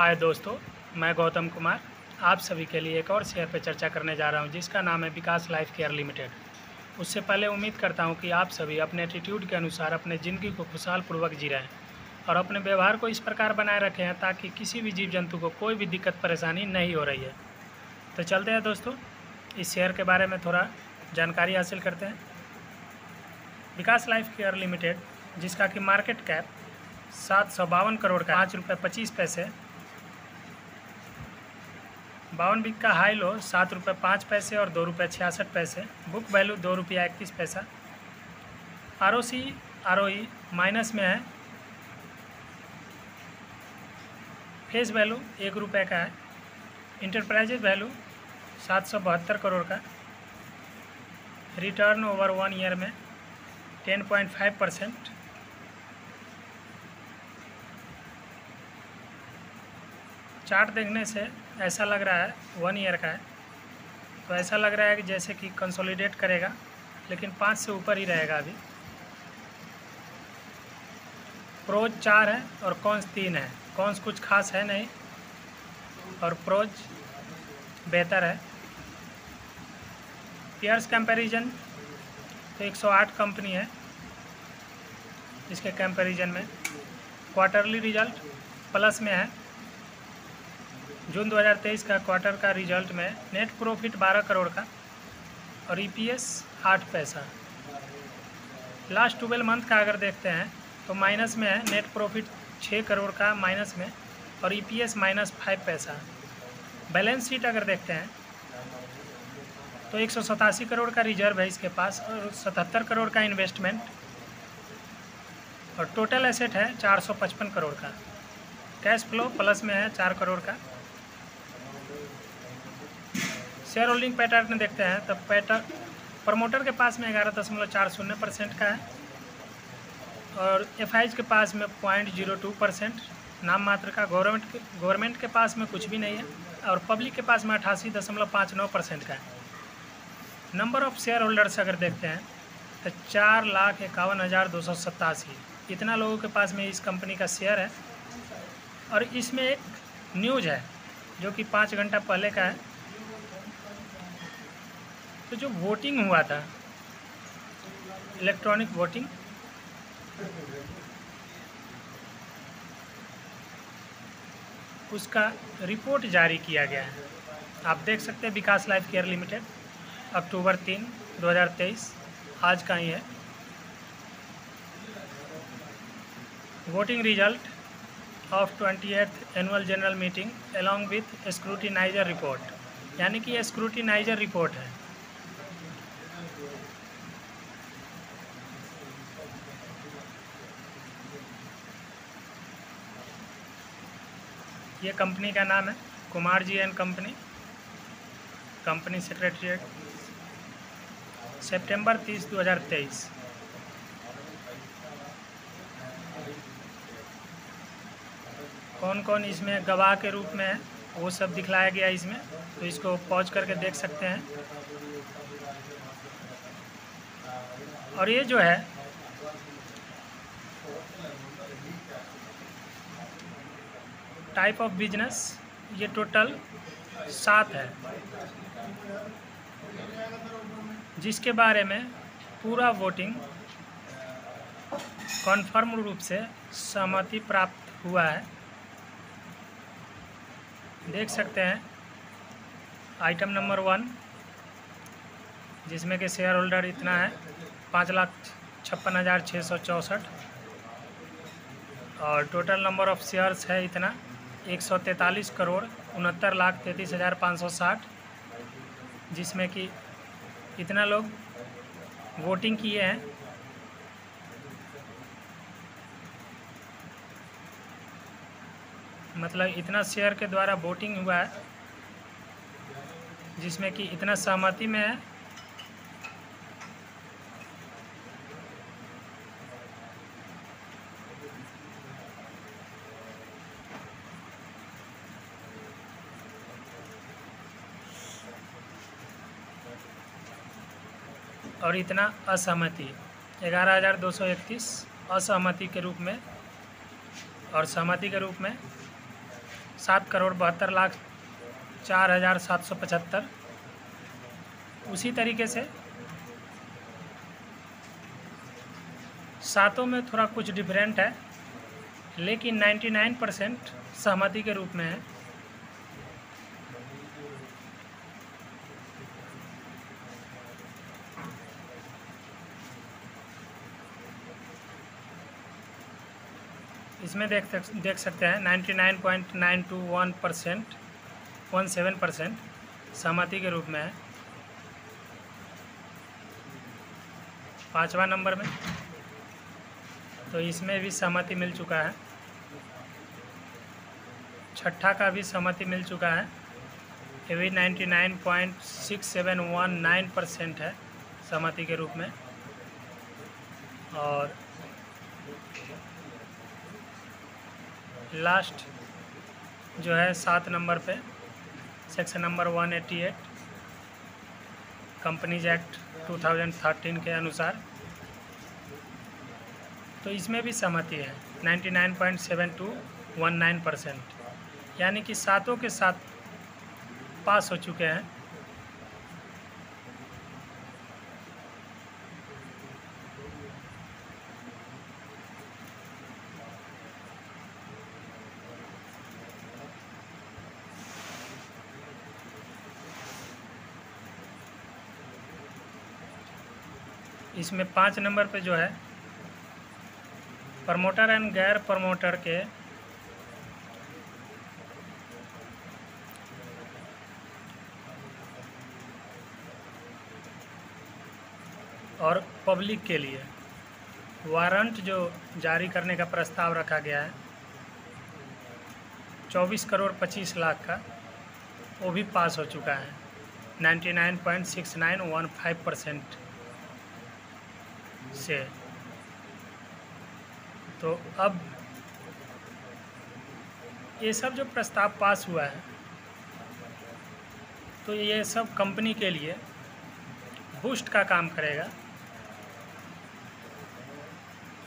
हाय दोस्तों, मैं गौतम कुमार, आप सभी के लिए एक और शेयर पर चर्चा करने जा रहा हूँ, जिसका नाम है विकास लाइफ केयर लिमिटेड। उससे पहले उम्मीद करता हूँ कि आप सभी अपने एटीट्यूड के अनुसार अपने ज़िंदगी को खुशहाल पूर्वक जी रहे हैं और अपने व्यवहार को इस प्रकार बनाए रखें हैं ताकि किसी भी जीव जंतु को कोई भी दिक्कत, परेशानी नहीं हो रही है। तो चलते हैं दोस्तों, इस शेयर के बारे में थोड़ा जानकारी हासिल करते हैं। विकास लाइफ केयर लिमिटेड, जिसका कि मार्केट कैप सात सौ बावन करोड़ का पाँच रुपये पच्चीस पैसे बावन बिक का हाई लो, सात रुपये पाँच पैसे और दो रुपये छियासठ पैसे। बुक वैल्यू दो रुपया इक्कीस पैसा। R O C R O E minus में है। फेस वैल्यू एक रुपये का है। इंटरप्राइजेज वैल्यू सात सौ बहत्तर करोड़ का। रिटर्न ओवर वन ईयर में ten point five percent. Chart देखने से ऐसा लग रहा है वन ईयर का है। तो ऐसा लग रहा है कि जैसे कि कंसोलिडेट करेगा, लेकिन पाँच से ऊपर ही रहेगा अभी। प्रोज चार है और कॉन्स तीन है। कॉन्स कुछ खास है नहीं, और प्रोज बेहतर है। पियर्स कंपैरिजन तो 108 कंपनी है इसके कंपैरिजन में। क्वार्टरली रिज़ल्ट प्लस में है। जून 2023 का क्वार्टर का रिज़ल्ट में नेट प्रॉफिट 12 करोड़ का और ईपीएस आठ पैसा। लास्ट ट्वेल्व मंथ का अगर देखते हैं तो माइनस में है नेट प्रॉफिट छः करोड़ का माइनस में और ईपीएस माइनस फाइव पैसा। बैलेंस शीट अगर देखते हैं तो एक सौ सतासी करोड़ का रिज़र्व है इसके पास और सतहत्तर करोड़ का इन्वेस्टमेंट और टोटल एसेट है चार सौ पचपन करोड़ का। कैश फ्लो प्लस में है चार करोड़ का। शेयर होल्डिंग पैटर्न देखते हैं तो पैटर्न प्रमोटर के पास में ग्यारह दशमलव चार शून्य परसेंट का है और एफ़ के पास में पॉइंट ज़ीरो टू परसेंट, नाम मात्र का गवर्नमेंट गवर्नमेंट के पास में कुछ भी नहीं है और पब्लिक के पास में अठासी दशमलव पाँच नौ परसेंट का है। नंबर ऑफ़ शेयर होल्डर्स अगर देखते हैं तो चार लाख इक्यावन हज़ार दो सौ सत्तासी। इतना लोगों के पास में इस कंपनी का शेयर है और इसमें एक न्यूज़ है, जो कि पाँच घंटा पहले का है। तो जो वोटिंग हुआ था इलेक्ट्रॉनिक वोटिंग उसका रिपोर्ट जारी किया गया है। आप देख सकते हैं विकास लाइफ केयर लिमिटेड, अक्टूबर तीन 2023 आज का ही है voting result of twenty eighth annual general meeting along with scrutinizer report यानी कि स्क्रूटिनाइजर रिपोर्ट है। ये कंपनी का नाम है, Kumar ji and company. Company secretariat सितंबर तीस, दो हज़ार तेईस। कौन कौन इसमें गवाह के रूप में है, वो सब दिखलाया गया इसमें तो इसको पॉज करके देख सकते हैं। और ये जो है टाइप ऑफ़ बिज़नेस ये टोटल सात है। जिसके बारे में पूरा वोटिंग कन्फर्म रूप से सहमति प्राप्त हुआ है। देख सकते हैं आइटम नंबर वन जिसमें कि शेयर होल्डर इतना है, पाँच लाख छप्पन हज़ार छः सौ चौंसठ। और टोटल नंबर ऑफ़ शेयर्स है इतना एक सौ तैंतालीस करोड़ उनहत्तर लाख तैंतीस हज़ार पाँच सौ साठ, जिसमें कि इतना लोग वोटिंग किए हैं। मतलब इतना शेयर के द्वारा वोटिंग हुआ है, जिसमें कि इतना सहमति में है। और इतना असहमति। ग्यारह हज़ार दो सौ इकतीस असहमति के रूप में और सहमति के रूप में सात करोड़ बहत्तर लाख चार हज़ार सात सौ पचहत्तर। उसी तरीके से सातों में थोड़ा कुछ डिफरेंट है, लेकिन 99 परसेंट सहमति के रूप में है। इसमें देख देख सकते हैं ninety nine point nine two one percent one seven percent सहमति के रूप में है। पाँचवा नंबर में। तो इसमें भी सहमति मिल चुका है। छठा का भी सहमति मिल चुका है। ये भी ninety nine point six seven one nine percent है सहमति के रूप में। और लास्ट जो है सात नंबर पे section number one eighty eight companies act 2013 के अनुसार। तो इसमें भी सहमति है 99.7219 परसेंट यानी कि सातों के साथ पास हो चुके हैं। इसमें पाँच नंबर पे जो है, प्रमोटर एंड गैर प्रमोटर के और पब्लिक के लिए वारंट जो जारी करने का प्रस्ताव रखा गया है, चौबीस करोड़ पच्चीस लाख का, वो भी पास हो चुका है। Ninety nine point six nine one five percent. से तो अब ये सब जो प्रस्ताव पास हुआ है तो ये सब कंपनी के लिए बूस्ट का काम करेगा।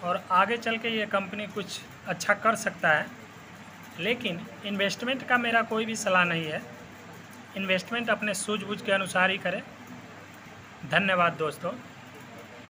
और आगे चल के ये कंपनी कुछ अच्छा कर सकता है, लेकिन इन्वेस्टमेंट का मेरा कोई भी सलाह नहीं है। इन्वेस्टमेंट अपने सूझबूझ के अनुसार ही करें। धन्यवाद दोस्तों।